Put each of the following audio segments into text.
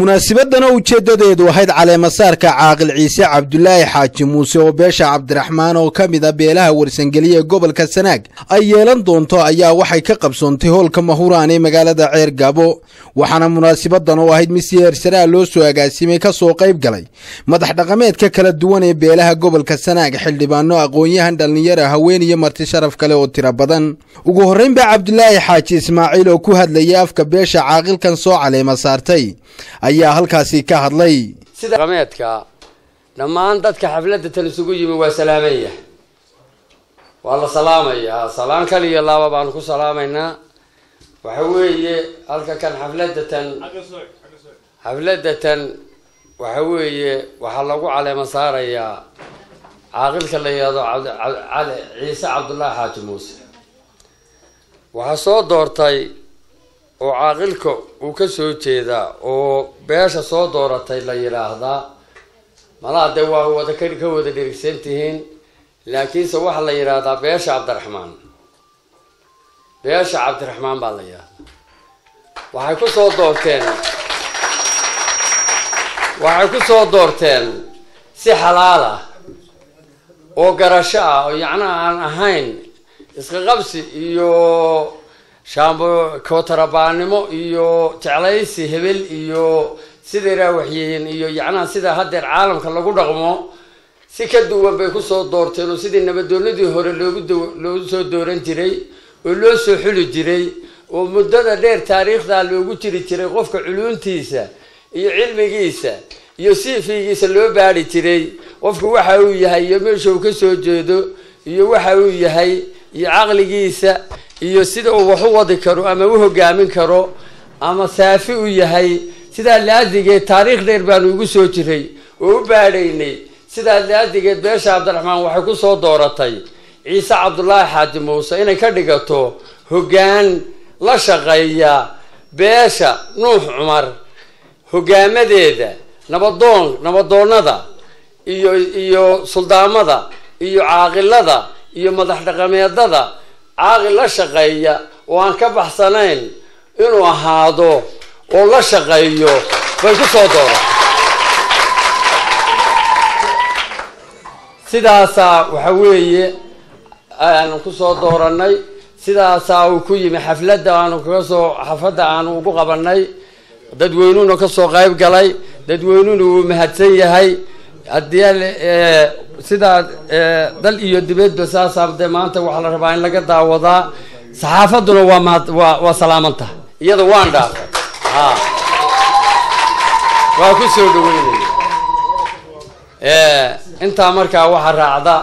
munaasabadana ujeedadeedu ahayd caleemasaarka caaqil ciise cabdulaahi xaaji muuse oo beesha cabdiraxmaan oo ka mid a beelaha warsangeliya gobolka sanaag ay yeelan doonto ayaa waxay ka qabsoontay hoolka mahuraan ee magaalada ceer gaabo waxaana munaasabadan oo ahayd mid si heersaraa loo soo agaasimay ka soo qayb galay. Madax dhaqameedka kala duwan ee beelaha gobolka sanaag xildhibaano aqoon-yahan dhallinyara haween iyo marti sharaf kale oo tiro badan. Ugu horreyn baa cabdulaahi xaaji ismaaciil oo ku hadlayay afka beesha caaqilkan soo caleema saartay. Ayaa halkaasi ka hadlay. Dhammaan dadka xafladda tan isugu yimi waa salaamaya. Waa la salaamayaa salaan kaliya laaba baanu ku salaamaynaa waxa weeye halka kan xafladda tan xafladda tan waxa weeye waxaa lagu caleema saarayaa caaqilka la yihahdo ciise cabdullaahi xaaji muuse. Waxaa soo doortay oo caaqilka uu ka soo jeedaa oo beesha soo dooratay la yidhaahdaa malaa dee waa wada ka wada dherigsan tihiin laakiinse waxaa la yidhaahdaa beesha cabdiraxmaan beesha cabdiraxmaan baa la yidhahdaa waxay ku soo doorteen waxay ku soo doorteen si xalaal ah oo garasho ah oo yacna aan ahayn iska qabsi iyo shaambo kootarabaanimo iyo jeclaysi hebel iyo siday raawaxyeeyeen iyo yacnaha sida haddeer caalamka lagu dhaqmo si ka duwan bay ku soo doorteen oo sidii nabadoonadii hore loogu loogu soo dooran jiray oo loo soo xuli jiray oo muddada dheer taariikhdaa loogu jiri jiray qofka culuuntiisa iyo cilmigiisa iyo siifigiisa loo baari jiray. Qofku waxa uu yahay iyo meesha uu ka soo jeedo iyo waxa uu yahay iyo caqligiisa iyo sida uu wax u wadi karo ama u hogaamin karo ama saafi u yahay sidaa laadigeed taariikh dheer baanu ugu soo jiray oo u baadhaynay sidaa laadigeed beesha cabdiraxmaan waxay ku soo dooratay ciise cabdulaahi xaaji muuse inay ka dhigato hoggaan la shaqeeya beesha nuux cumar hogaamadeeda nabadoon nabadoonada iyo iyo suldaamada iyo caaqilada iyo madax dhaqameedada caaqil la shaqeeya oo aan ka baxsanayn inuu ahaado oo la shaqeeyo bay ku soo dooran sidaasaa waxa weeye aanu ku soo dooranay sidaasaa uu ku yimi xafladda aanu kaga soo xafladda aanu ugu qabanay dadweynuhuna ka soo qayb galay. Dadweynuhuna wuu mahadsan yahay. Haddii sidaa dal iyo dibadba saasaa dee maanta waxaa la rabaa in laga daawadaa. Saxaafaduna waa mahad waa waa salaamanta. Iyada waan dhaafay a waa ku soo dhaweynaya intaa markaa waxaa raacda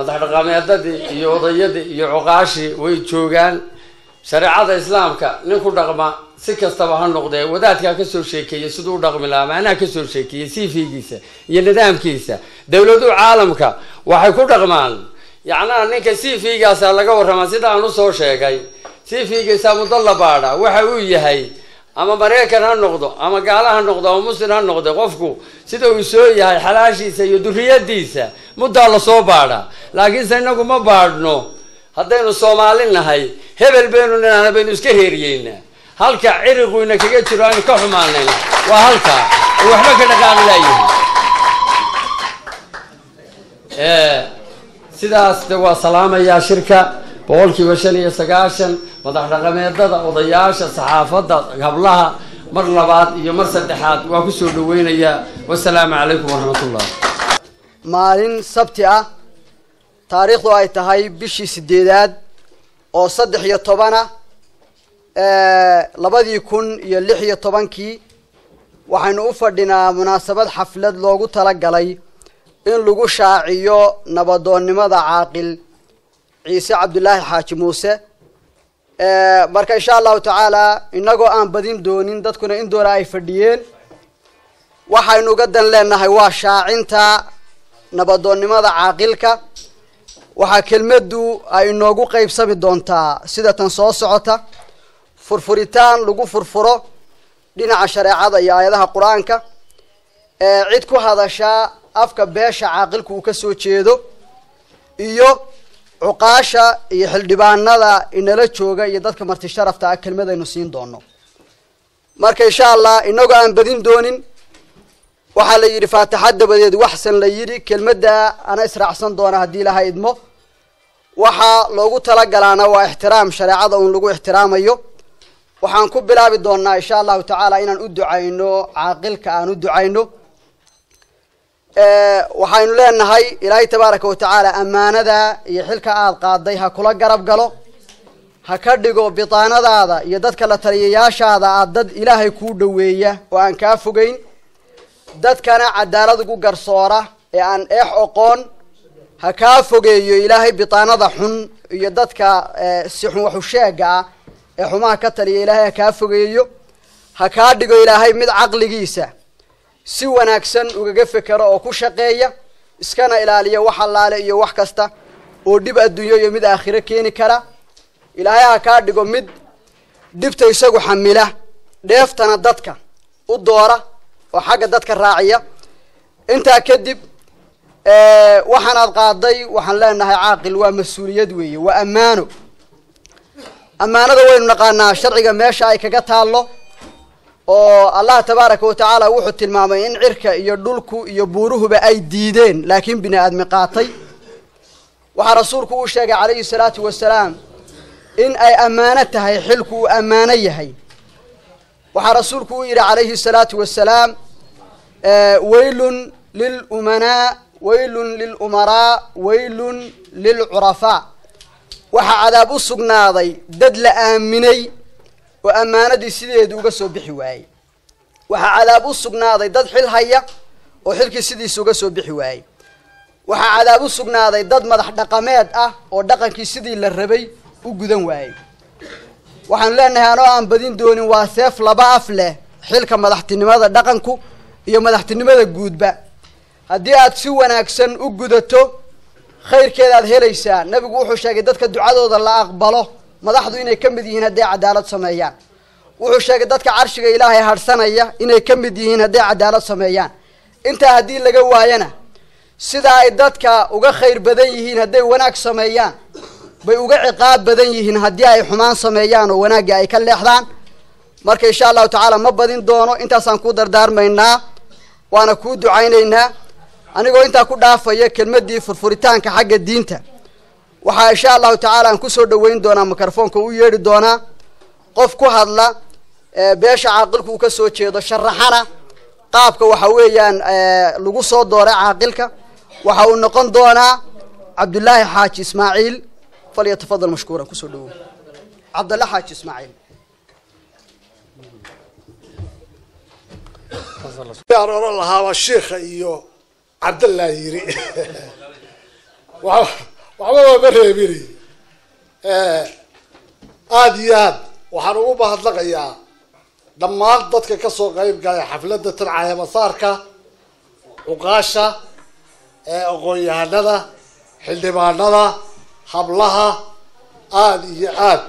madax dhaqameedadii iyo odayadii iyo cuqaashii way joogaan. Shareecada islaamka nin ku dhaqma si kastaba ha noqdee wadaadkaa ka soo sheekeeyey siduu u dhaqmi lahaa macnaha ka soo sheekeeyey sifigiisa iyo nidaamkiisa. Dowladuhu caalamka waxay ku dhaqmaan yacnaha ninka sifigaasa laga warramaa sida aan u soo sheegay. Sifigiisa muddo la baadha waxa uu yahay ama maraykan ha noqdo ama gaala ha noqdo ama muslim ha noqdo qofku sida uu soo yahay xalaashiisa iyo duriyadiisa muddaa la soo baadha. Laakiinse inagu ma baadhno haddaynu soomaali nahay hebel baynu ninaana baynu iska reeriyeynaa halka ciriquyna kaga jiro aynu ka xumaanayna. Waa halkaa oo waxba ka dhaqaaqi laayihin sidaas de waa salaamayaa shirka boqolkiiba shan iyo sagaashan madax dhaqameedada odayaasha saxaafadda hablaha mar labaad iyo mar saddexaad waa ku soo dhaweynayaa wasalaamu calaykum waraxmatullah maalin sabti ah taariikhdu ay tahay bishii sideedaad oo saddex iyo tobana labadii kun iyo lix iyo tobankii waxaynu u fadhinaa munaasabad xaflad loogu talagalay in lagu shaaciyo nabadoonnimada caaqil ciise cabdulaahi xaaji muuse marka insha allahu tacaala inagoo aan badin doonin dadkuna in doona ay fadhiyeen waxaynu uga dan leenahay waa shaacinta nabadoonnimada caaqilka. Waxaa kelmaddu ay inoogu qeybsami doontaa sida tan soo socota furfuritaan lagu furfuro dhinaca shareecada iyo aayadaha qur'aanka. Cid ku hadashaa afka beesha caaqilku uu ka soo jeedo iyo cuqaasha iyo xildhibaanada inala jooga iyo dadka marti sharafta ah kelmadaynu siin doono marka insha allah inagoo aan badin doonin waxaa la yidhi faataxa dabadeed waxsan la yidhi kelmadda ana israacsan doona haddii ilaha idmo. Waxaa loogu talagalaana waa ixtiraam shareecada uun lagu ixtiraamayo. Waxaan ku bilaabi doonaa insha allahu tacaala inaan u ducayno caaqilka aan u ducayno waxaynu leenahay ilaahay tabaaraka wa tacaala ammaanada iyo xilka aada qaaday ha kula garab galo ha ka dhigo bitaanadaada iyo dadka la taliyayaashaada aad dad ilaahay kuu dhoweeya oo aan kaa fogeyn dadkana cadaalad ugu garsoora ee aan eex oqoon ha kaa fogeeyo ilaahay bitaanada xun iyo dadka si xun waxu sheega ah ee xumaha ka taliya ilaahay ha kaa fogeeyo ha kaa dhigo ilaahay mid caqligiisa si wanaagsan ugaga fekero oo ku shaqeeya iskana ilaaliya wax allaale iyo wax kasta oo dhib adduunyo iyo mid aakhiro keeni kara. Ilaahay ha kaa dhigo mid dhibta isagu xamila dheeftana dadka u doora oo xagga dadka raaciya. Intaa kadib waxaanaad qaaday waxaan leenahay caaqil waa mas'uuliyad weeye waa ammaano. Ammaanada waynu naqaanaa sharciga meesha ay kaga taallo oo allah tabaaraka wa tacaala wuxuu tilmaamay in cirka iyo dhulku iyo buuruhuba ay diideen laakiin bini aadmi qaatay. Waxaa rasuulku uu sheegay calayhi salaatu wasalaam in ay ammaano tahay xilku uu ammaano yahay. Waxaa rasuulku uu yidhi calayhi salaatu wasalaam waylun lilumanaa waylun lilumaraa waylun lilcurafaa waxaa cadaab u sugnaaday dad la aaminay oo ammaanadii sideedu uga soo bixi waayey. Waxaa cadaab u sugnaaday dad xil haya oo xilkii sidiisa uga soo bixi waayey. Waxaa cadaab u sugnaaday dad madax dhaqameed ah oo dhaqankii sidii la rabay u gudan waayey. Waxaanu leenahay anoo aan badin doonin waa seef laba af leh xilka madaxtinimada dhaqanku iyo madaxtinimada guudba. Haddii aad si wanaagsan u gudato khayrkeedaad helaysaa. Nebigu wuxuu sheegay dadka ducadooda la aqbalo madaxdu inay ka mid yihiin hadday cadaalad sameeyaan. Wuxuu sheegay dadka carshiga ilaahay hadhsanaya inay ka mid yihiin hadday cadaalad sameeyaan. Intaa haddii laga waayana sida ay dadka uga khayr badan yihiin hadday wanaag sameeyaan bay uga ciqaab badan yihiin haddii ay xumaan sameeyaan oo wanaagga ay ka leexdaan. Marka insha allahu tacaala ma badin doono intaasaan kuu dardaarmaynaa waana kuu ducaynaynaa. Anigoo intaa ku dhaafaya kelmadii furfuritaanka xagga diinta waxaa insha allahu tacaala aan ku soo dhaweyn doonaa mikrofoonka u yeedhi doonaa qof ku hadla beesha caaqilku uu ka soo jeedo sharaxana qaabka waxa weeyaan lagu soo dooray caaqilka. Waxa uu noqon doonaa cabdullaahi xaaji ismaaciil. Falyatafadal mashkuuran ku soo dhawow cabdalla xaaji ismaaciil. Aan oran lahaaba shiikha iyo cabdallah yiri waxbaba ma reebinay aada iyo aad waxaan ugu mahadnaqayaa dhammaan dadka ka soo qeyb galay xafladda tancaya masaarka cuqaasha aqoon-yahanada xildhibaanada hablaha aada iyo aad.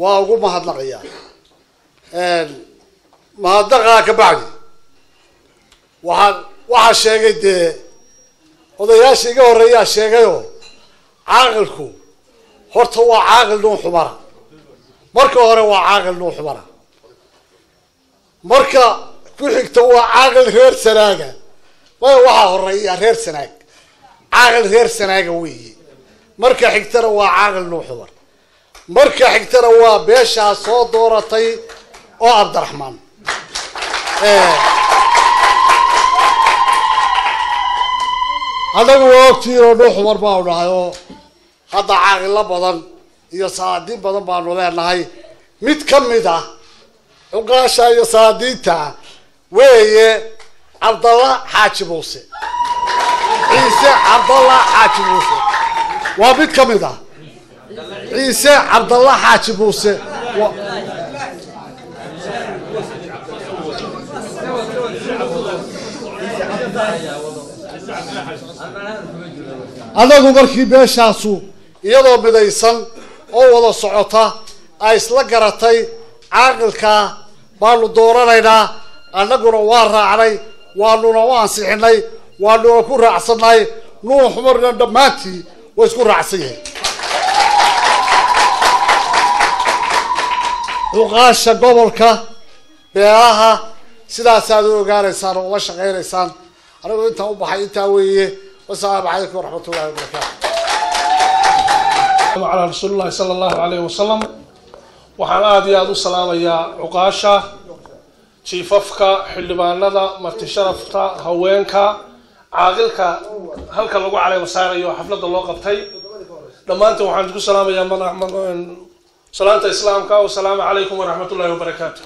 Waa ugu mahadnaqayaa mahadnaqaa ka bacdi. Waxaan waxaa sheegay dee odayaasha iga horreeyaa sheegayoo caaqilku horta waa caaqil nuun xumara. Marka hore waa caaqil nuun xumara. Marka ku xigta waa caaqil reer sanaaga. Maya waxaa horreeya reer sanaag. Caaqil reer sanaaga weeye. Marka xigtana waa caaqil nuun xumar. Marka xigtana waa beeshaa soo dooratay oo cabdiraxmaan annagu waa ogtihiin oo nuux xumar baanu nahay oo hadda caaqilo badan iyo saadiin badan baanu leenahay. Mid ka mid ah cuqaasha iyo saadiinta weeye cabdalla xaaji muuse. Ciise cabdalla xaaji muuse. Waa mid ka mid ah. Ciise cabdalla xaaji muuse. Annagu markii meeshaasu iyadoo midaysan oo wada socota ay isla garatay caaqilkaa baanu dooranaynaa annaguna waa raacnay waanuna u ansixinay waanuna ku raacsanay nuux xumarna dhammaantii way isku raacsan yihiin. Cuqaasha gobolka beelaha sidaasaad u ogaanaysaan oo ula shaqaynaysaan. Anigu intaa u baxay intaa weeye. Wasalaamu calaykum waraxmatullahi wabarakaatu calaa rasuulillahi sala allahu calayhi wasalam waxaan aada iyo aada u salaamayaa cuqaasha jiifafka xildhibaanada marti sharafta haweenka caaqilka halka lagu caleyma saarayo xafladda loo qabtay. Dhammaantiin waxaan isku salaamayaa salaanta islaamka wasalaamu calaykum waraxmatullahi wabarakaatu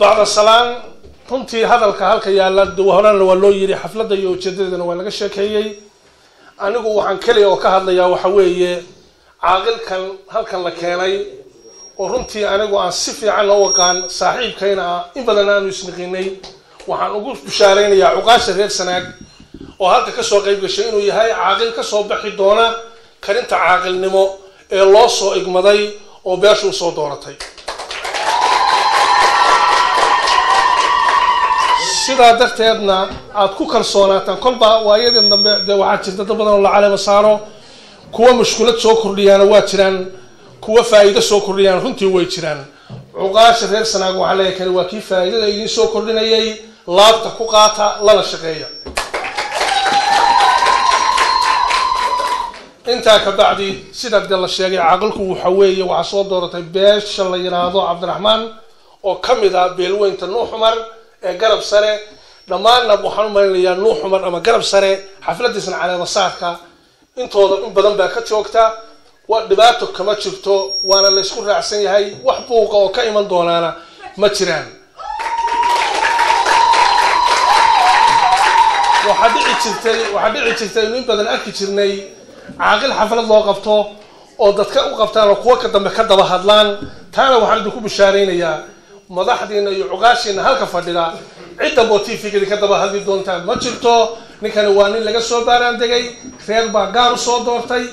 bacda salaan runtii hadalka halka yaalla horena waa loo yiri xafladda iyo ujeedadeedana waa laga sheekeeyey anigu waxaan keliya oo ka hadlayaa waxa weeye caaqilkan halkan la keenay oo runtii anigu aan si fiican u aqaan saaxiibkayna ah in badan aanu isniqinay waxaan ugu bishaaraynayaa cuqaasha reer sanaag oo halka ka soo qayb gashay inuu yahay caaqil ka soo baxi doona karinta caaqilnimo ee loo soo igmaday oo beeshu u soo dooratay sidaa darteedna aad ku kalsoonaataan. kolba waayadii dambe dee waxaa jirta dad badan oo la calema saaro. kuwa mushkulad soo kordhiyaana waa jiraan. kuwa faa'iido soo kordhiyaan runtii way jiraan. cuqaasha reer sanaag waxaa leeyahay kani waa kii faa'iidada idiin soo kordhinayay laabta ku qaata lana shaqeeya. Intaa ka bacdi sida de la sheegay caaqilku waxa weeye waxaa soo dooratay beesha la yidhaahdo cabdiraxmaan oo ka mid ah beelweynta nuux cumar ee garab sare dhammaanna waxaan u malinayaa nuux cumar ama garab sare xafladiisna caleemasaarka intooda in badan baa ka joogta waa dhibaato kama jirto waana laysku raacsan yahay wax buuqa oo ka iman doonaana ma jiraan. Waxaa dhici jirtay waxaa dhici jirtay inu in badan arki jirnay caaqil xaflad loo qabto oo dadka u qabtaan oo kuwa ka dambe ka daba hadlaan. Taana waxaan idinku bishaaraynayaa madaxdiina iyo cuqaashiina halka fadhida cidda motifikadi ka daba hadli doontaan. Ma jirto ninkani waa nin laga soo baaraan degay reer baa gaar u soo doortay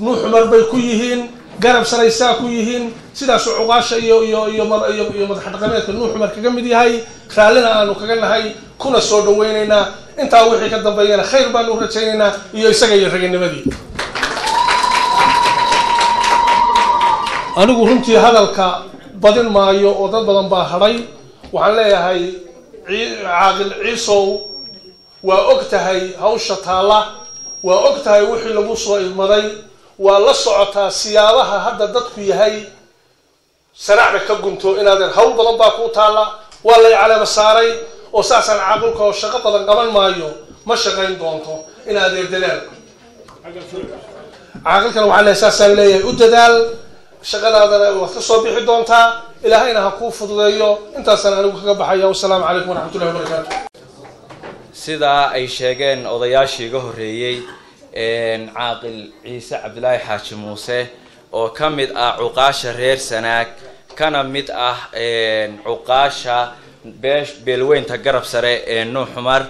nuux cumar bay ku yihiin garab saraysaa ku yihiin sidaasu cuqaasha iyo iyo iyo iyo madax dhaqameedka nuux cumar kaga mid yahay raallina aanu kaga nahay kuna soo dhaweynaynaa intaa wixii ka dambeeyana khayr baanu u rajaynaynaa iyo isaga iyo raganimadii anigu runtii hadalka badin maayo oo dad badan baa hadhay. Waxaan leeyahay caaqil ciisow waa og tahay hawsha taalla waa og tahay wixii lagu soo ilmaday waa la socotaa siyaabaha hadda dadku yahay. Sanacda ka gunto inaadeer hawl badan baa kuu taalla waa lay caleema saaray oo saasaan caaqilka oo shaqo badan qaban maayo. Ma shaqayn doonto in adeer caaqilkana waxaa leeyahay saasaan leeyahay u dadaal shaqadaadana waad ka soo bixi doontaa. ilaahayna ha kuu fududeeyo. intaasaan anigu kaga baxaya wasalaamu calaykum waraxmatullahi wabarakaatu sidaa ay sheegeen odayaashii iga horreeyey caaqil ciise cabdilaahi xaaji muuse oo ka mid ah cuqaasha reer sanaag kana mid ah cuqaasha beesh beelweynta garab sare ee nuux cumar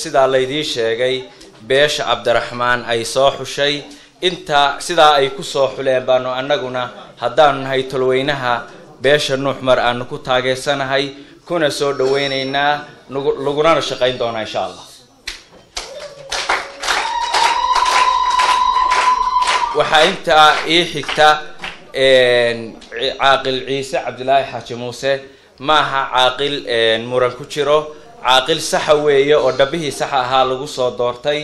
sidaa laydii sheegay beesha cabdiraxmaan ay soo xushay intaa sidaa ay ku soo xuleen baanu annaguna haddaanu nahay tolweynaha beesha nuux cumar aanu ku taageersanahay kuna soo dhaweynaynaa lagunana shaqayn doonaa insha allah. Waxaa intaa ii xigta caaqil ciise cabdilaahi xaaji muuse. Ma aha caaqil muran ku jiro. Caaqil saxa weeye oo dhabihii saxa ahaa lagu soo doortay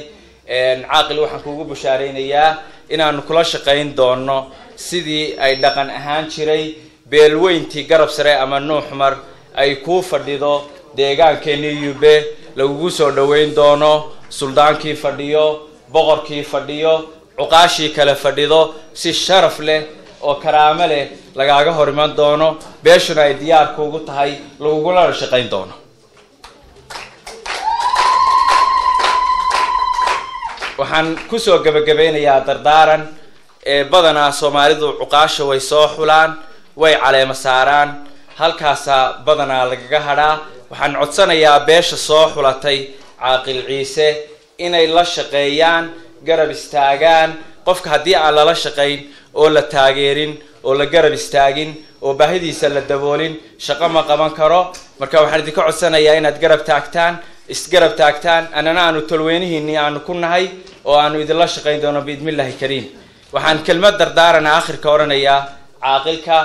caaqil waxaan kuugu bushaaraynayaa inaanu kula shaqayn doono sidii ay dhaqan ahaan jiray beelweyntii garab sare ama nuux cumar ay kuu fadhido deegaankeeni yube. Lagugu soo dhaweyn doono suldaankii fadhiyo boqorkii fadhiyo cuqaashii kale fadhido si sharaf leh oo karaamo leh lagaaga hor iman doono beeshuna ay diyaar kuugu tahay lagugulana shaqayn doono waxaan ku soo gebagabeynayaa dardaaran ee badanaa soomaalidu cuqaasha way soo xulaan way caleema saaraan halkaasaa badanaa lagaga hadhaa. Waxaan codsanayaa beesha soo xulatay caaqil ciise inay la shaqeeyaan garab istaagaan. Qofka haddii aan lala shaqayn oo la taageerin oo la garab istaagin oo baahidiisa la daboolin shaqo ma qaban karo. Marka waxaan idinka codsanayaa inaad garab taagtaan isgarab taagtaan annana aanu tolweynihiinii aanu ku nahay oo aanu idinla shaqayn doono biidmillahi kariim. Waxaan kelmad dardaarana akhirka odhanayaa caaqilka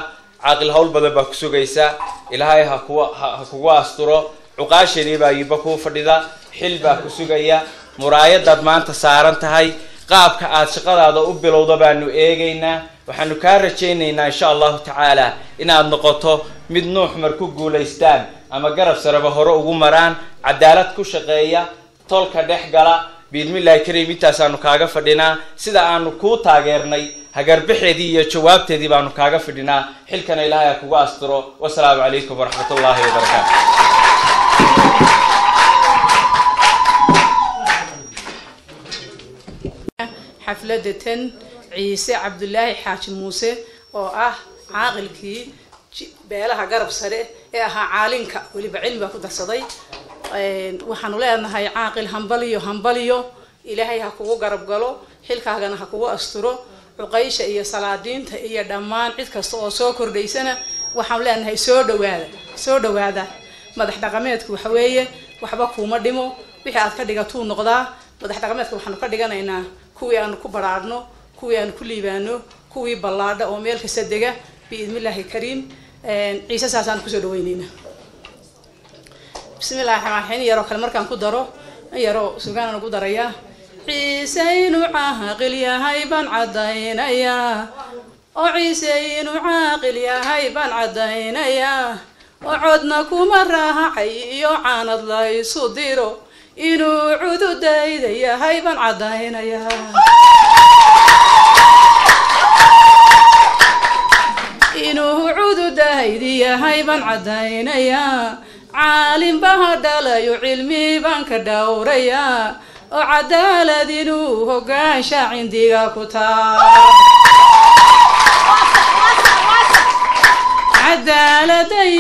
caaqil hawl badan baa ku sugaysa ilaahay ha kuwa ha kugu asturo cuqaashadii baa yiba kuu fadhida xil baa ku sugaya muraayadaad maanta saaran tahay qaabka aad shaqadaada u bilowda baanu eegaynaa waxaanu kaa rajaynaynaa insha allahu tacaala inaad noqoto mid nuux mar ku guulaystaan ama garab sareba hore ugu maraan cadaalad ku shaqeeya tolka dhex gala biidmillahi kariim intaasaanu kaaga fadhinaa. Sida aanu kuu taageernay hagarbixeedii iyo jawaabteedii baanu kaaga fadhinaa. Xilkana ilaahay ha kugu asturo. Wasalaamu calaykum waraxmat ullaahi wabarakaatu xafladda tan ciise cabdulaahi xaaji muuse oo ah caaqilkii beelaha garab sare ee ahaa caalinka weliba cilmi baa ku darsaday. Waxaanu leenahay caaqil hambaliyo hambaliyo ilaahay ha kugu garab galo xilkaagana ha kugu asturo. Cuqaysha iyo salaadiinta iyo dhammaan cid kasta oo soo kordhaysana waxaanu leenahay soo dhawaada soo dhawaada madax dhaqameedku waxa weeye waxba kuuma dhimo. Wixii aad ka dhigatuu noqdaa. Madax dhaqameedka waxaanu ka dhiganaynaa kuwii aanu ku baraarno kuwii aanu ku liibaano kuwii ballaadha oo meel kasta dega. Biidnillaahi kariim ciise saasaan ku soo dhaweyneyna bismillahi raxmaan raxiim in yaroo kale markaan ku daro in yaroo sugaanaan ugu darayaa ciise inuu caaqil yahay baan caddaynayaa oo ciise inuu caaqil yahay baan caddaynayaa oo codna kuma raacay iyo caanad laysu diro. Inuu cududayda yahay baan caddaynayaa inuu cududaydi yahay baan caddaynayaa caalim baha dhalayo cilmi baan ka dhowrayaa oo cadaalad inuu hogaansha cindiga ku taa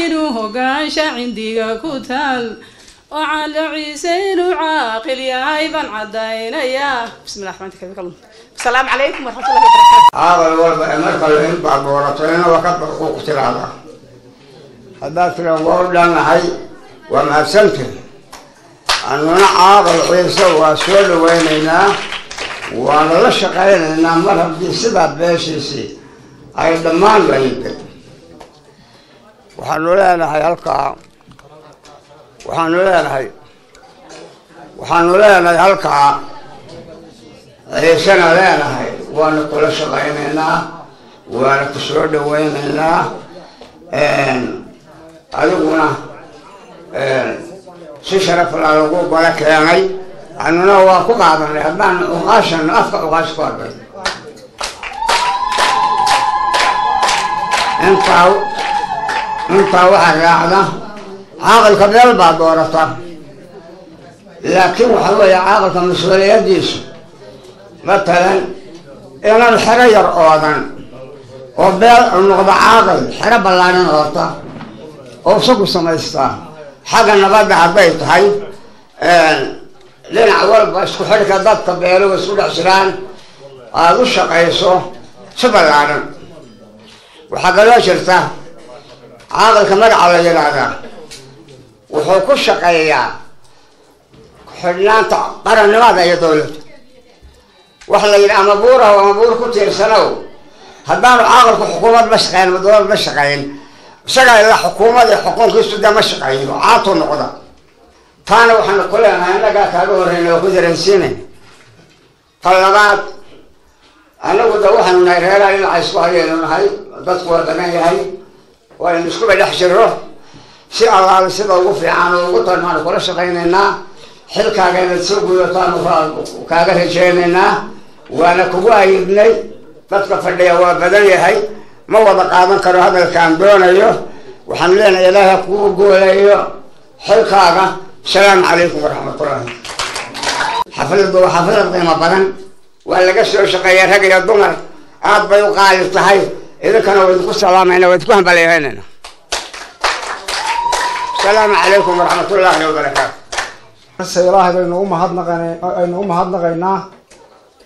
inuu hogaansha cindiga ku taal. Oo calo ciise inuu caaqil yahay baan caddaynayaa bismillah raxmaanka raxiim asalaamu calaykum waraxmatullahi wabarakaatu ina wakad barquu ku tiraahdaa haddaad tira waa dhannahay waa mahadsantihi annuna caaqil ciise waa soo dhawaynaynaa waana la shaqaynaynaa mar haddii sidaa beeshiisii ay dhammaan layintay waxaanu leenahay halkaa waxaanu leenahay waxaanu leenahay halkaa ciisena leenahay waana kula shaqaynaynaa waana ku soo dhawaynaynaa adiguna si sharafla lagu gala keenay. Anuna waa ku qaadanay haddaan uqaashano afka uqaash ku hadlay intaa intaa waxaa raacda caaqilka meel baa doorata laakiin waxa weeye caaqilka mas'uuliyadiisu matalan inan xero yar oodan oo beel noqda caaqil xero ballaaran oota oo isagu samaystaa xagga nabadda hadday tahay dhinac walba isku xidhka dadka beeluga isku dhex jiraan aada u shaqayso si ballaaran. Waxaa kaloo jirta caaqilka magaca la yidhaahdaa wuxuu ku shaqeeyaa xidhnaanta qarannimada iyo dowladda waxa la yidhi ama buuraho ama buur ku tiirsanow haddaanu caaqilku xukuumad ma shaqeyn ma dowlad ma shaqeyn isagaa ilaa xukuumad iyo xukunkiisu dee ma shaqeeyo caatu noqda. Taana waxaanu ku leenahay innagaa kaaga horreyna oo ku dareensiinay ta labaad annagu de waxaanu nahay reeraha dhinaca isku hayaynu nahay dadku waa dagan yahay waynu iskuba dhex jiro si allaale sida ugu fiican oo ugu tarmaanu kula shaqaynaynaa. Xilkaaga inaad soo gudataan kaaga rajaynaynaa waana kugu ayidnay dadka fadhiya waa badan yahay. Ma wada qaadan karo hadalkaan doonayo. Waxaan leenahay ilaaha kugu gooleeyo xilkaaga asalaamu calaykum waraxmatullahi xafladdu waa xaflad qiimo badan. Waa laga soo shaqeeya rag iyo dumar. Aad bay u qaali tahay. Idinkana waa idinku salaamayna waa idinku hambaleehaynayna asalaamu calaykum waraxmatullaahi wabarakaatu ilaahay baynu u mahadnaqan aynu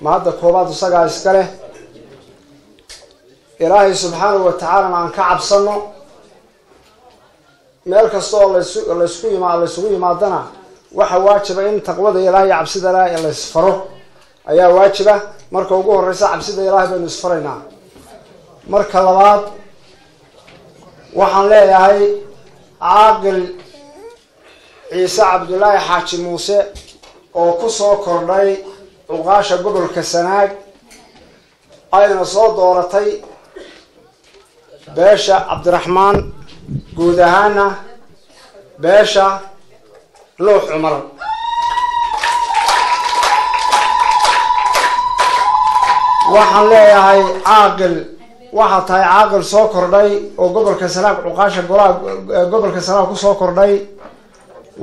mahadnaqaynaa mahadda koobaad isagaa iska leh. Ilaahay subxaanahu watacaalana aan ka cabsano meel kasta oo lasu laysku yima laysugu yimaadana waxa waajiba in taqwada ilaahay cabsida ilaahay laysfaro ayaa waajiba. Marka ugu horeysa cabsida ilaahay baynu isfaraynaa. Marka labaad waxaan leeyahay caaqil ciise cabdulaahi xaaji muuse oo ku soo kordhay cuqaasha gobolka sanaag ayna soo dooratay beesha cabdiraxmaan guud ahaana beesha nuux cumar. Waxaan leeyahay caaqil waxaa tahay caaqil soo kordhay oo gobolka sanaag cuqaasha golaha gobolka sanaag ku soo kordhay.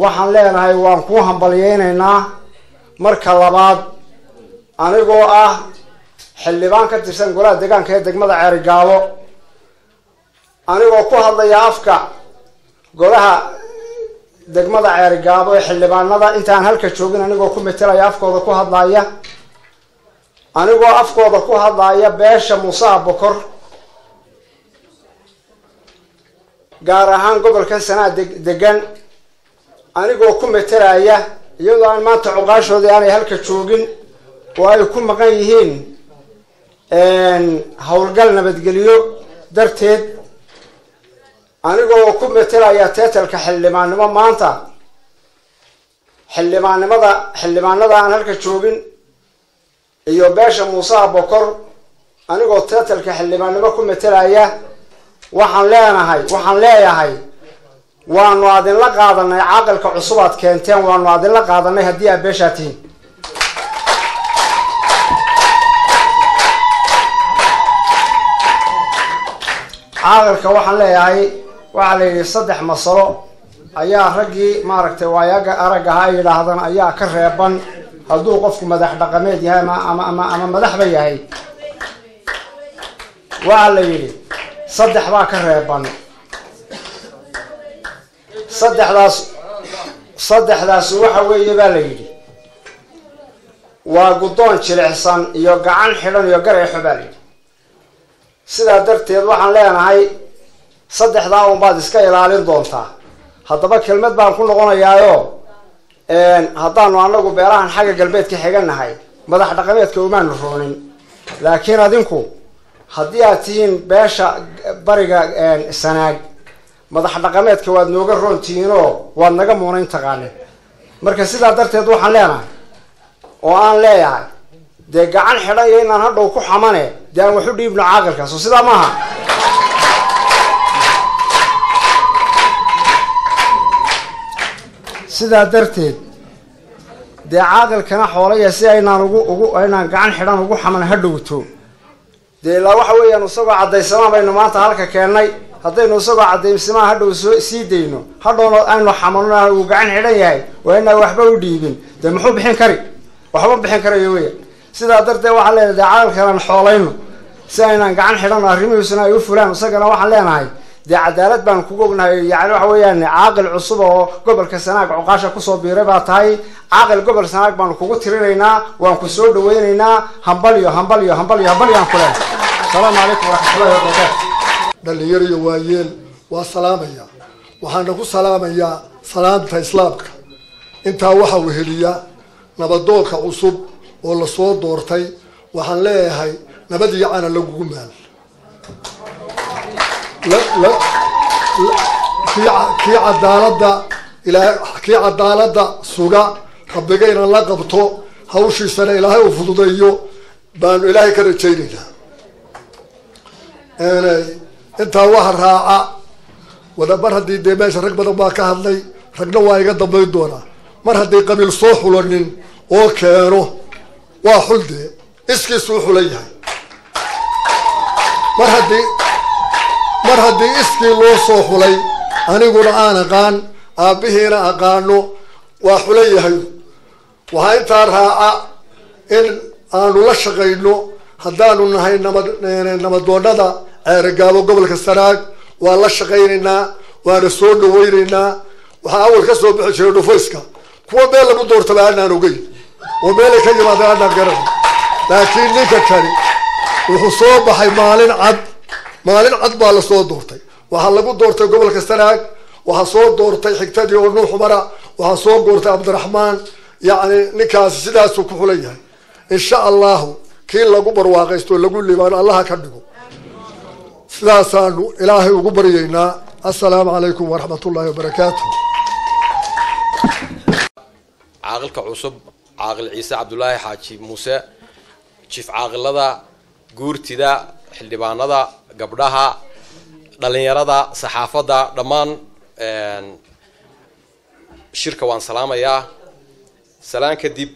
Waxaan leenahay waan kuu hambalyeynaynaa marka labaad anigoo ah xildhibaan ka tirsan golaha deegaanka ee degmada ceerigaabo anigoo ku hadlaya afka golaha degmada ceerigaabo ee xildhibaanada. Intaan halka joogin anigoo ku metelaya afkooda ku hadlaya anigoo afkooda ku hadlaya beesha muuse bokor gaar ahaan gobolka sanaa degan anigoo ku metelaya iyadoo aan maanta cuqaashoodii aanay halka joogin oo ay ku maqan yihiin howlgal nabadgelyo darteed anigoo ku metelaya teetalka xildhibaannimo maanta xildhibaannimada xildhibaanada aan halka joogin iyo beesha muuse bokor anigoo teetalka xildhibaannimo ku metelaya waxaan leenahay waxaan leeyahay waanu adinla qaadanay caaqilka cusub aad keenteen waanu adinla qaadanay haddii aad beeshaa tihiin caaqilka waxaan leeyahay waxaa la yidhi saddex masalo ayaa raggii maaragtay waayaga arag ahaa ay yidhaahdaan ayaa ka reeban. Hadduu qofku madax dhaqameed yahay ama madaxba yahay. Waxaa la yidhi saddex baa ka reeban. Saddexdaas saddexdaas waxa weeye baa la yidhi. Waa guddoon jilicsan iyo gacan xidhan iyo gareexo baa la yidhi sidaa darteed waxaan leenahay saddexdaa un baad iska ilaalin doontaa. Haddaba kelmad baan ku noqonayaayo haddaanu anagu beelahan xagga galbeedka xiganahay madax dhaqameedka umaanu roonin. Laakiin adinku haddii aad tihiin beesha bariga sanaag madax dhaqameedka waad nooga roontihiinoo waad naga muunayn taqaanin marka sidaa darteed waxaan leenahay oo aan leeyahay dee gacan xidhan iyo inaan hadhow ku xamane dee aan waxu dhiibno caaqilkaas oo sidaa maaha. Sidaa darteed dee caaqilkana xoolaya si aynaan ugu ugu aynaan gacan xidhan ugu xaman ha dhowto. Dee ilaa waxa weeyaan isagoo caddaysamaan baynu maanta halka keennay haddaynu isagoo caddaysamaan hadhow soo sii dayno. Hadhowna aynu xamanno uu gacan xidhan yahay waa inaan waxba u dhiibin. Dee muxuu bixin kari? Waxba bixin karayo weya sidaa darteed waxaan leenahay dee caaqilkanaan xoolayno si aynaan gacan xidhan arrimihiisuna ay u fulaan isagana waxaan leenahay dee cadaalad baan kugu ognahay yani waxa weeyaan caaqil cusub oo gobolka sanaag cuqaasha ku soo biiray baa tahay. Caaqil gobol sanaag baanu kugu tirinaynaa waan ku soo dhaweynaynaa. Hambalyo hambalyo hambalyo hambalyaan ku leh. Asalaamu calaykum waraxmatullahi wabarakaatu dhallinyaro iyo waayeel waa salaamaya. Waxaana ku salaamayaa salaamta islaamka. Intaa waxa weheliya nabadoonka cusub oo la soo doortay waxaan leeyahay nabad iyo cana lagugu maal. Kii cadaalada ilaahay kii cadaalada suga rabbigayna la qabto hawshiisana ilaahay u fududeeyo baanu ilaahay ka rajaynaynaa. Intaa waxa raaca wada mar haddii dee meesha rag badan baa ka hadlay ragna waa iga dambayn doonaa. Mar haddii qabiil soo xulanin oo keeno waa xul dee. Iskiisuu xulan yahay. Mar haddii mar haddii iskii loo soo xulay aniguna aan aqaan aabbihiina aqaano waa xulan yahay. Waxaa intaa raaca in aanu la shaqayno haddaanu nahay nabad nabadoonada ceeragaabo gobolka sanaag waan la shaqaynaynaa waana soo dhaweynaynaa waxaa awal ka soo bixi jiray dhufayska kuwa meel lagu doortaba aanaan ogeyn oo meelay ka yimaadeen aanaan garan. Laakiin ninka kani wuxuu soo baxay maalin cad. Maalin cad baa la soo doortay. Waxaa lagu doortay gobolka sanaag waxaa soo doortay xigtadii oo nuux umara waxaa soo doortay cabdiraxmaan yacni ninkaasi sidaasuu ku xulan yahay. Insha allahu kii lagu barwaaqaysto lagu libaano allaha ka dhigo. Sidaasaanu ilaahay ugu baryaynaa. Assalaamu calaykum waraxmat ullaahi wabarakaatu caaqilka cusub caaqil ciise cabdulaahi xaaji muuse jiif caaqilada guurtida xildhibaanada gabdhaha dhalinyarada saxaafadda dhammaan shirka waan salaamayaa. Salaan kadib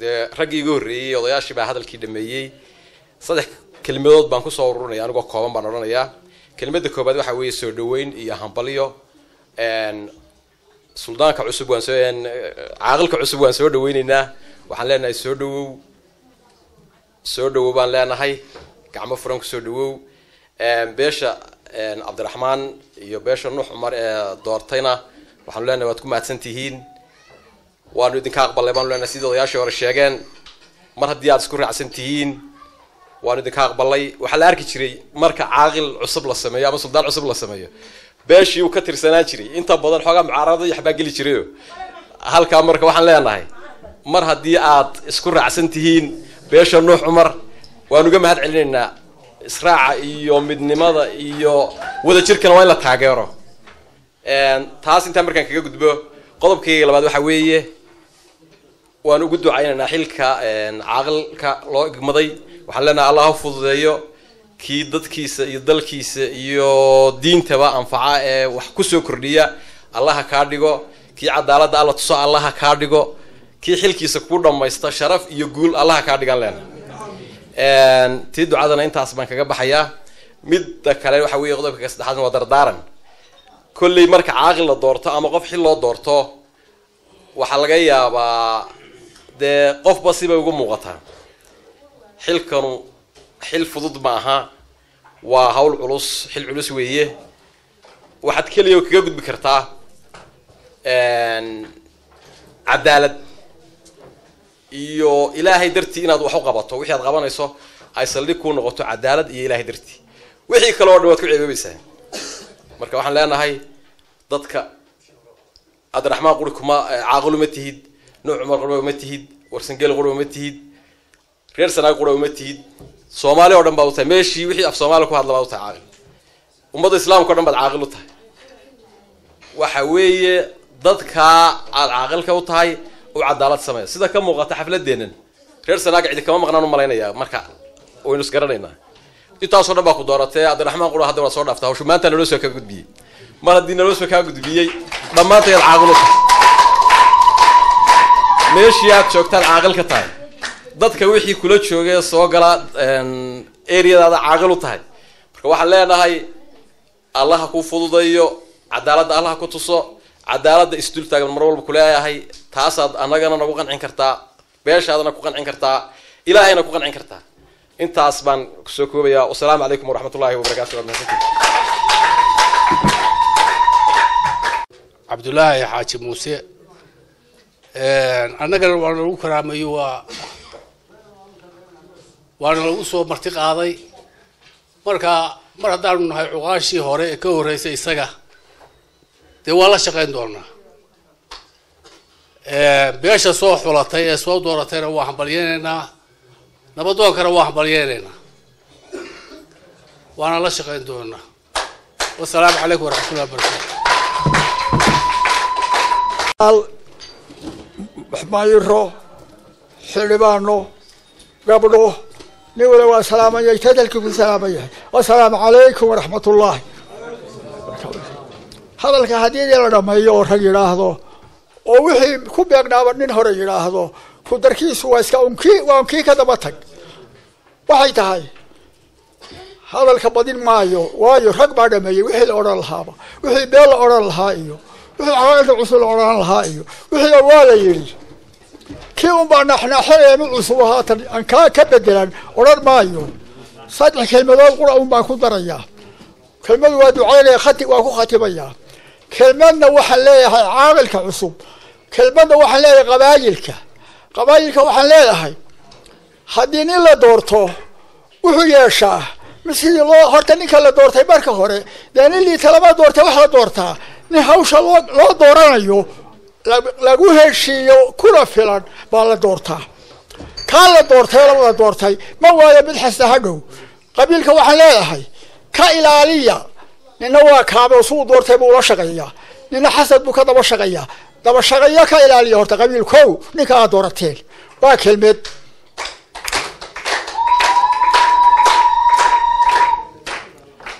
dee raggii iga horreeyey odayaashii baa hadalkii dhameeyey saddex kelimadood baan ku soo ururinaya anigoo kooban baan odhanayaa. Kelimada koobaad waxaa weeye soo dhaweyn iyo hambalyo suldaanka cusub waan soo caaqilka cusub waan soo dhaweyneynaa waxaan leenahay soo dhawow soo dhawow baan leenahay. Gacmo furan ku soo dhawow beesha cabdiraxmaan iyo beesha nuux cumar ee doortayna waxaanu leenahay waad ku mahadsan tihiin waanu idinka aqbalnay baanu leenahay sidii odayaashii hore sheegeen. Mar haddii aad isku raacsan tihiin waanu idinka aqbalnay waxaa la arki jiray marka caaqil cusub la sameeyo ama suldaan cusub la sameeyo beeshii uu ka tirsanaan jiray. Inta badan xoogaa mucaarada iyo waxbaa geli jirayo halkaa marka waxaan leenahay mar haddii aad isku raacsan tihiin beesha nuux cumar waan uga mahad celinaynaa. Israaca iyo midnimada iyo wadajirkana waa in la taageero. Taas intaan markaan kaga gudbo qodobkayga labaad waxaa weeye waan ugu ducaynaynaa xilka caaqilka loo igmaday. Waxaan leenahay allah ha fududeeyo kii dadkiisa iyo dalkiisa iyo diintaba anfaca ee wax ku soo kordhiya. Allaha kaa dhigo kii cadaaladda alla tuso allaha kaa dhigo kii xilkiisa kuu dhammaysta sharaf iyo guul allaha kaa dhigan leena tii ducadana intaas baan kaga baxayaa. Midda kale waxa weeye qodobka saddexaadna waa dardaaran. Kolley marka caaqil la doorto ama qof xil loo doorto waxaa laga yaabaa dee qofba sibay ugu muuqataa. Xilkanu xil fudud ma aha waa hawl culus xil culus weeye. Waxaad keliya kaga gudbi kartaa cadaalad iyo ilaahay dartii inaad wax u qabato wixii aad qabanayso ay saldhig kuu noqoto cadaalad iyo ilaahay dartii. Wixii kale oo dhan waad ku ceeboobaysaa marka waxaan leenahay dadka cabdiraxmaan quri kuma caaqil uma tihid nuux cumar qura uma tihid warsangeel qura uma tihid reer sanaag qura uma tihid soomaali oo dhan baad u tahay. Meeshii wixii af soomaali ku hadla baad u tahay caaqil. Ummadda islaamka o dhan baad caaqil u tahay. Waxa weeye dadkaa aad caaqilka u tahay u cadaalad sameeya sida ka muuqata xafladeennan. Reer sanaaga cidi kama maqnaan u malaynayaa marka waynu isgaranaynaa intaasoo dhan baa ku dooratee cabdiraxmaan qura hadda waa soo dhaafta hawshu maanta naloo soo kaa gudbiyey. Mar haddii naloo soo kaa gudbiyey dhammaantayaad caaqil u tahay. Meeshii aad joogtaad caaqil ka tahay dadka wixii kula joogee soo gala areadaada caaqil u tahay. Marka waxaan leenahay allaha ku fududayo cadaaladda allaha ku tuso cadaaladda isdul taagan mar walba kuleeyahay taasaad annagana nagu qancin kartaa beeshaadana ku qancin kartaa ilaahayna ku qancin kartaa. Intaas baan ku soo koobayaa. Wasalaamu calaykum waraxmat ullahi wabarakatu cabdulaahi xaaji muuse. Annagana waa lagu karaamayo waa waana lagu soo marti qaaday. Marka mar haddaanu nahay cuqaashii hore ee ka horreysay isaga dee waa la shaqayn doonaa. Beesha soo xulatay ee soo dooratayna waa hambalyeynaynaa nabadoonkana waa hambalyeynaynaa waana la shaqayn doonaa. Wasalaamu calaykum waraxmatullahi wabarakatu mayro xildhibaano gabdho nin wala waa salaamayay tadalkii ku salaamayahay wasalaamu calaykum waraxmat ullaahi hadalka haddii la dhameeyo oo rag yidhaahdo oo wixii ku beegnaaba nin hore yidhaahdo ku darkiisu waa iska unkii waa unkii ka daba tag waxay tahay hadalka badin maayo waayo rag baa dhameeyey wixii la odhan lahaaba wixii beel la odhan lahaa iyo wixii caqaaqda cusub la odhan lahaa iyo wixii waa la yidhi kii unbaa mid cusub haatan aan kaa ka bedelan odhan maayo. Saddex kelmadood qura un baan ku darayaa kelmadu waa ducaynaya khati waa ku khatimayaa kelmadna waxaan leeyahay caaqilka cusub. Kelmadna waxaan leeyahay qabaayilka. Qabaayilka waxaan leedahay haddii nin la doorto wuxuu yeeshaa mi sidii loo horta ninka la doortay marka hore dee nin liita lama doortay wax la doortaa. Nin hawsha loo loo dooranayo lagu heshiiyo kuna filan baa la doortaa. Kaa la doortay labada doortay. Ma waayo mid xasta ha dhow. Qabiilka waxaan leedahay ka ilaaliya. Nina waa kaabe suu doortay buu ula shaqeeyaa. Nina xasad buu ka daba shaqeeyaa. Daba shaqeeyo ka ilaaliya horta qabiil kow ninka aad doorateen waa kelmed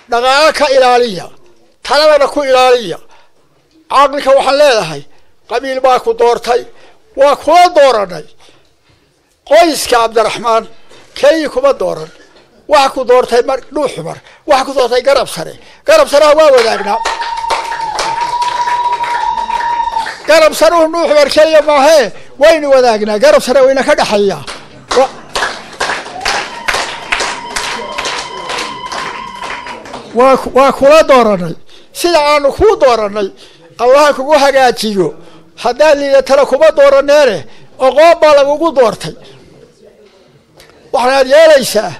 dhaqaalo ka ilaaliya. Taladana ku ilaaliya. Caaqilka waxaan leedahay qabiil baa ku doortay waa kula dooranay. Qoyska cabdiraxmaan keyi kuma dooran. Waxa ku doortay mar dhuux xumar waxa ku doortay garab sare. Garab sareha waa wadaagnaa garab saruhu dhuux xumar keliya maahee waynu wadaagnaa garab sare wayna ka dhexeeyaa waa waa kula dooranay. Sida aanu kuu dooranay allaha kugu hagaajiyo haddaad liidatana kuma dooraneene oqoon baa lagugu doortay. Waxaanaad yeelaysaa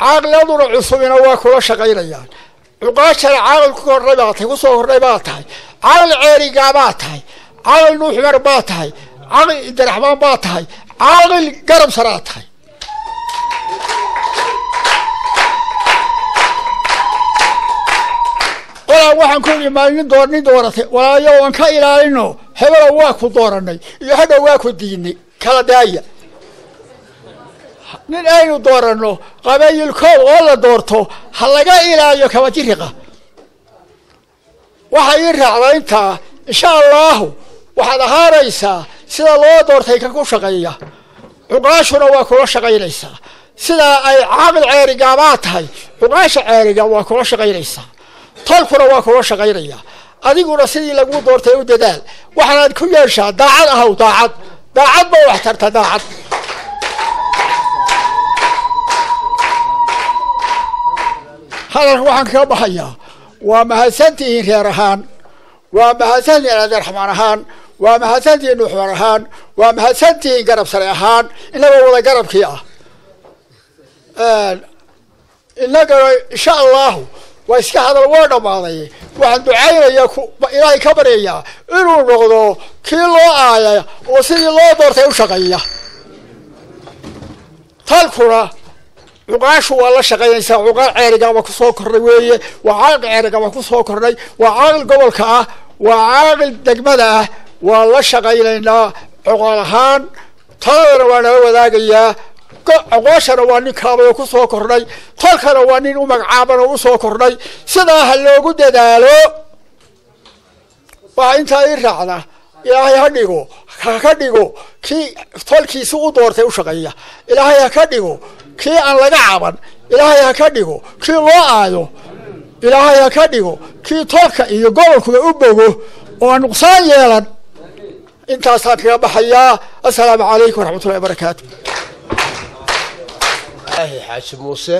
caaqiladuna cusubina waa kula shaqaynayaan. Cuqaashana caaqil ku kordhay baa tahay ku soo kordhay baa tahay. Caaqil ceerigaa baa tahay. Caaqil nuuxmar baa tahay. Caaqil idaraxmaan baa tahay. Caaqil garab saraa tahay. Qolaan waxaan ku idhi maalin door nin dooratay. Walaayo waan ka ilaalino hebela waa ku dooranay iyo hadhow waa ku diinay. Kala daaya. Nin aynu dooranno qabayilkood oo la doorto ha laga ilaaliyo kabajiriqa waxa ii raacda intaa insha allahu waxaad ahaanaysaa sida loo doortay ka ku shaqeeya. Cuqaashuna waa kula shaqaynaysaa. Sidaa ay caaqil ceerigaabaa tahay cuqaasha ceeriga waa kula shaqaynaysaa. Tolkuna waa kula shaqaynaya adiguna sidii lagu doortay u dadaal. Waxaanaad ku yeeshaa daacad ahaw daacad. Daacad ba wax tarta daacad. Hadalka waxaan kaga baxayaa waa mahadsantihiin reer ahaan waa mahadsantihiin cabdiraxmaan ahaan waa mahadsantihiin nuuxmar ahaan waa mahadsantihiin garab sare ahaan inagoo wada garabkii ah. Inagana insha allahu waa iska hadal waa dhammaaday. Waxaan ducaynayaa ilaahay ka baryayaa inuu noqdo kii loo aaya oo sidii loo doortay u shaqeeya. Talkuna cuqaashu waa la shaqaynaysaa cuqaal ceerigaaba ku soo kordhay weeye. Waa caaqil ceerigaaba ku soo kordhay waa caaqil gobolka ah. Waa caaqil degmada ah. Waa la shaqaynaynaa cuqaal ahaan taladana waa naga wadaagayaa coqooshana waa nin kaabay oo ku soo kordhay. Tolkana waa nin u magacaaban oo u soo kordhay. Sidaa ha loogu dadaalo waxaa intaa ii raacda. Ilaahay ha dhigo haka dhigo kii tolkiisi u doortay u shaqeeya. Ilaahay ha ka dhigo kii aan laga caban. Ilaahay ha ka dhigo kii loo aayo ilaahay ha ka dhigo kii tolka iyo gobolkuba u bogo oo aan nuqsaan yeelan. Intaasaan kaga baxayaa. Assalaamu calaykum waraxmatullahi wabarakaatu xaaji muuse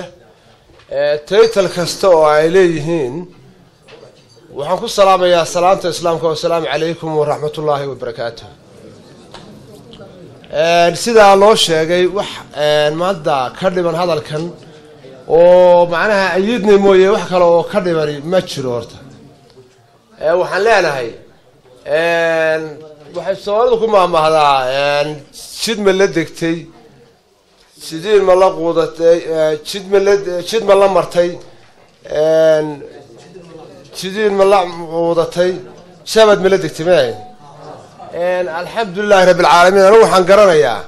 taytal kasta oo ay leeyihiin waxaan ku salaamayaa salaamta islaamka wasalaamu calaykum waraxmatullaahi wabarakaatu sidaa loo sheegay wax maanta ka dhiman hadalkan oo macnaha ayidnay mooye wax kale oo ka dhimani ma jiro horta. Waxaan leenahay waxay soomaalidu ku maamahdaa jid ma la degtay sidiin ma la quudatay? Jid ma la jid la martay? Sidiin ma la quudatay? Shabad ma la degtay ma alxamdulilahi rabbi alcaalamiin anigu waxaan garanayaa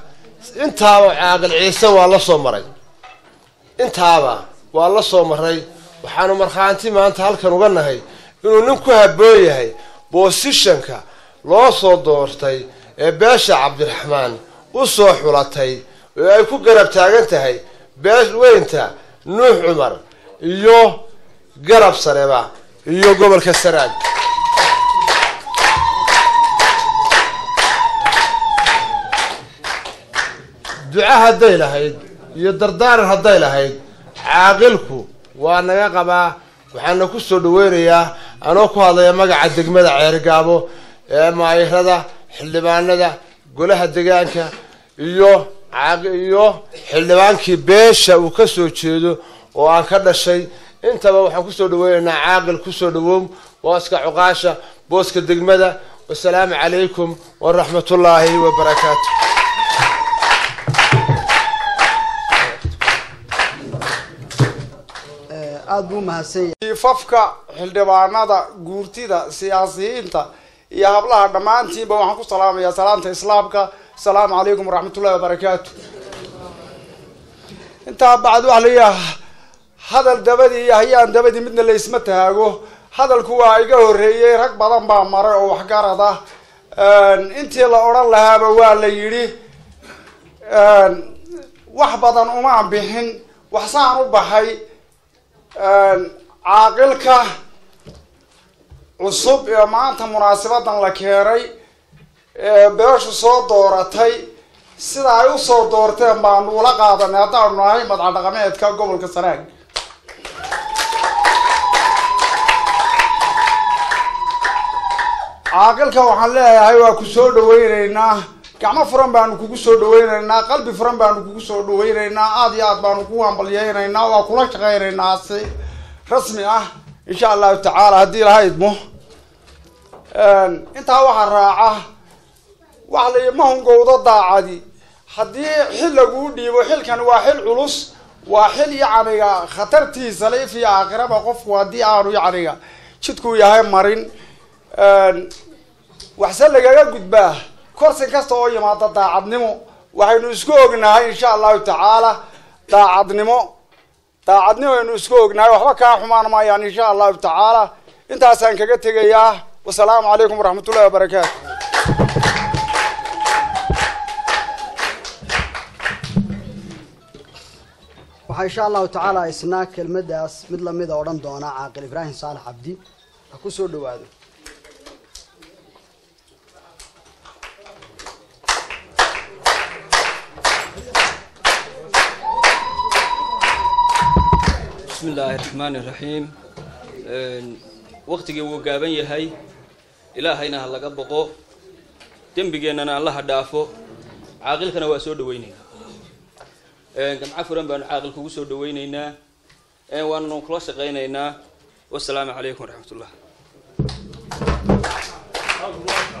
intaaba caaqil ciise waa la soo maray. Intaaba waa la soo maray. Waxaanu markhaanti maanta halkan uga nahay inuu nin ku habboon yahay boosishanka loo soo doortay ee beesha cabdiraxmaan u soo xulatay oo ay ku garab taagan tahay bees weynta nuux cumar iyo garab sareba iyo gobolka sanaag duca hadday lahayd iyo dardaaran hadday lahayd caaqilku waa naga qabaa. Waxaana ku soo dhaweynayaa anoo ku hadlaya magaca degmada ceerigaabo ee maayirada xildhibaanada golaha degaanka iyo iyo xildhibaankii beesha uu ka soo jeedo oo aan ka dhashay. Intaba waxaan ku soo dhaweynaynaa caaqil ku soo dhawow booska cuqaasha booska degmada. Wasalaamu calaykum waraxmatullaahi wabarakaatu aada buu mahadsan yahay. Fafka xildhibaanada guurtida siyaasiyiinta iyo hablaha dhammaantiinba waxaan ku salaamayaa salaamta islaamka asalaamu calaykum waraxmatullahi wabarakaatu intaa bacd waxaa layihaha hadal dabadii iyo hayaan dabadii midna laysma taago. Hadalku waa iga horreeyey rag badan baa maray oo waxgarad ah. Intii la odhan lahaaba waa la yidhi wax badan umaan bixin waxsaan u baxay. Caaqilka cusub ee maanta munaasabadan la keenay ee beeshu soo dooratay. Sida ay u soo doorteen baanu ula qaadanay. Haddaanu nahay madca dhaqameedka gobolka sanaag caaqilka waxaan leeyahay waa ku soo dhaweyneynaa gacmo furan baanu kugu soo dhaweyneynaa qalbi furan baanu kugu soo dhaweyneynaa aada iyo aad baanu kugu hambalyeyneynaa waa kula shaqeyneynaa si rasmi ah insha allahu tacaala haddii laha idmo intaa waxaa raaca وعلي ما هم قوضة دا عادي حدي حل لغو ديو حل كان واحل علوس واحل يعني خطر تيسالي في آخرة بقف وادي عارو يعني شدكو ياهي مارين وحسن لغاقا قد باه كورس كاستو أو يماتا دا عدنمو وحي نسكو اغناء إن شاء الله تعالى دا عدنمو دا عدنمو نسكو اغناء وحبا كان حمان ما يعني إن شاء الله تعالى. انت هسان كاكتك اياه والسلام عليكم ورحمة الله وبركاته. Waxaa insha allahu tacaala isna kelmadaas mid lamida odhan doona caaqil ibraahim saalax cabdi. Ha ku soo dhawaado. Bismi illaahi raxmaani raxiim waktigii wuu gaaban yahay. Ilaahayna ha laga boqo. Dembigeennana allaha dhaafo caaqilkana waa soo dhaweyneynaa gamco furan baanu caaqil kugu soo dhaweyneynaa waannu kula shaqaynaynaa wasalaamu calaykum waraxmatullah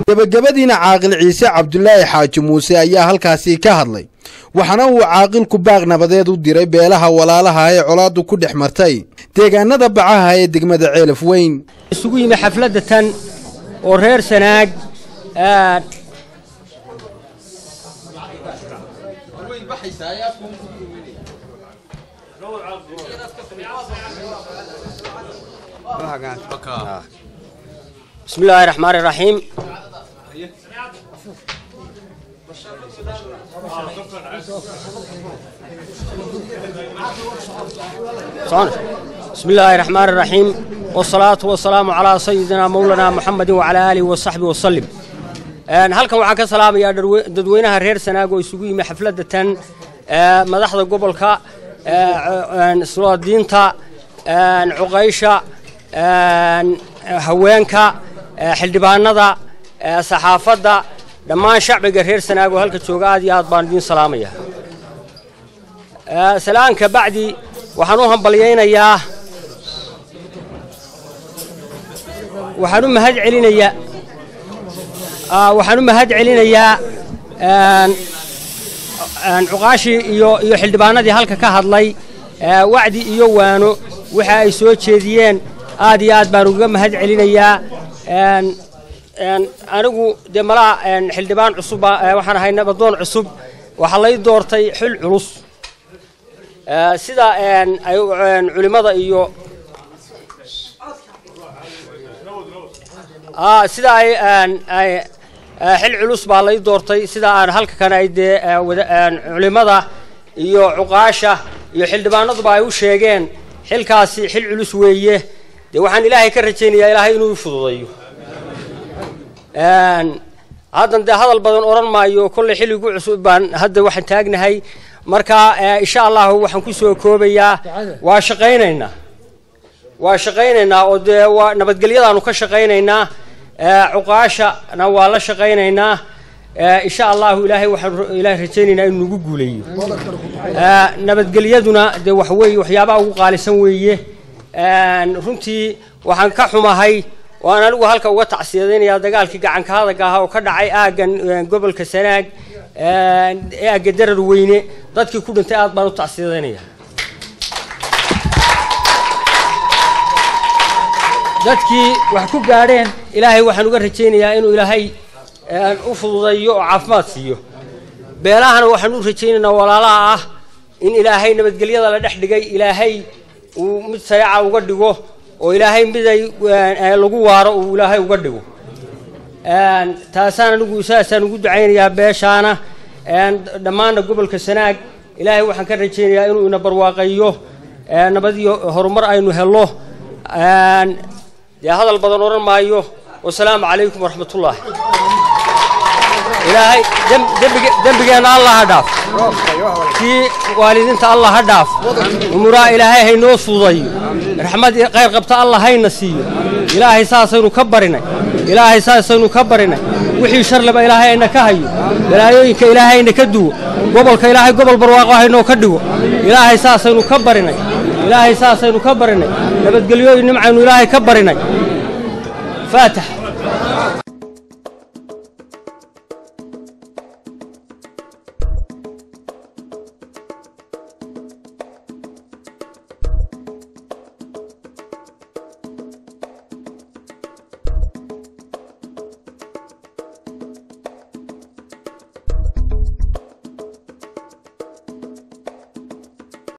gebagabadiina caaqil ciise cabdulaahi xaaji muuse ayaa halkaasi ka hadlay. Waxaana uu caaqilku baaq nabadeed u diray beelaha walaalaha ee colaaddu ku dhex martay. Deegaanada bacaha ee degmada ceelaf weyn. Isugu yimi xafladda tan oo reer sanaag بسم الله الرحمن الرحيم. بسم الله الرحمن الرحيم. والصلاة والسلام على سيدنا مولانا محمد وعلى آله وصحبه وسلم. Halkan waxaan ka salaamayaa dadweynaha reer sanaag oo isugu yimi xafladda tan madaxda gobolka sulaadiinta cuqaysha haweenka xildhibaanada saxaafadda. Dhammaan shacbiga reer sanaag oo halka jooga aad iyo aad baan idiin salaamaya salaanka bacdi waxaan u hambalyaynayaa waxaan u mahad celinayaa waxaan u mahad celinayaa cuqaashii iyo iyo xildhibaanadii halka ka hadlay wacdi iyo waano. Waxa ay soo jeediyeen aad iyo aad baan uga mahad celinayaa. Anigu dee malaha xildhibaan cusubba waxaan ahay nabadoon cusub. Waxaa lay doortay xil culus. Sida ay culimada iyo sida ay xil culus baa lay doortay. Sida aan halka kan ay dee culimada iyo cuqaasha iyo xildhibaanaduba ay u sheegeen. Xilkaasi xil culus weeye. Dee waxaan ilaahay ka rajaynayaa ilaahay inuu fududayo. Haddan dee hadal badan odhan maayo kolley xilligu cusub baan hadda waxaan taagnahay. Marka insha allahu waxaan ku soo koobayaa. Waa shaqaynaynaa. Waa shaqaynaynaa oo dee waa nabadgelyadaanu ka shaqaynaynaa cuqaashana waa la shaqaynaynaa. Insha allahu ilaahay waxaan ilaahay rajaynaynaa inuu nagu guuleeyo nabadgelyaduna dee wax weeye waxyaabaha ugu qaalisan weeye. Runtii waxaan ka xumahay waan anigu halka uga tacsiyadaynayaa dagaalkii gacanka hadagga oo ka dhacay aaggan gobolka sanaag aagga darar weyne dadkii ku dhintay aad baan u tacsiyadaynaya dadkii wax ku gaadheen ilaahay waxaan uga rajaynayaa inuu ilaahay een, u fududeeyo oo caafimaad siiyo. Beelahana waxaan u rajaynaynaa walaalaha ah in ilaahay nabadgelyada la dhex dhigay ilaahay uu mid sayaca uga dhigo oo ilaahay mid ay ee, lagu waaro uu ilaahay uga dhigo. Taasaan anigu saasaan ugu ducaynayaa beeshaana. Dhammaanna gobolka sanaag ilaahay waxaan ka rajaynayaa inuu ina barwaaqeeyo ee, nabad iyo horumar aynu helno Een, dee hadal badan odhan maayo. Wasalaamu calaykum waraxmatullaahi ilaahay dembigeenna allah ha dhaaf. Kii waalidiinta allah ha dhaaf. Umuraa ilaahay haynoo fududayo raxmad khayr qabta allah hayna siiyo. Ilaahay saasaynu ka barinay. Ilaahay saasaynu ka barinay. Wixii sharleba ilaahay ayna ka hayo. Balaayooyinka ilaahay ka duwo. Gobolka ilaahay gobol barwaaqo haynoo ka dhigo. Ilaahay saasaynu ka barinay إلهي ساسا نكبرنا نبت قليوه نمعن إلهي كبرنا فاتح.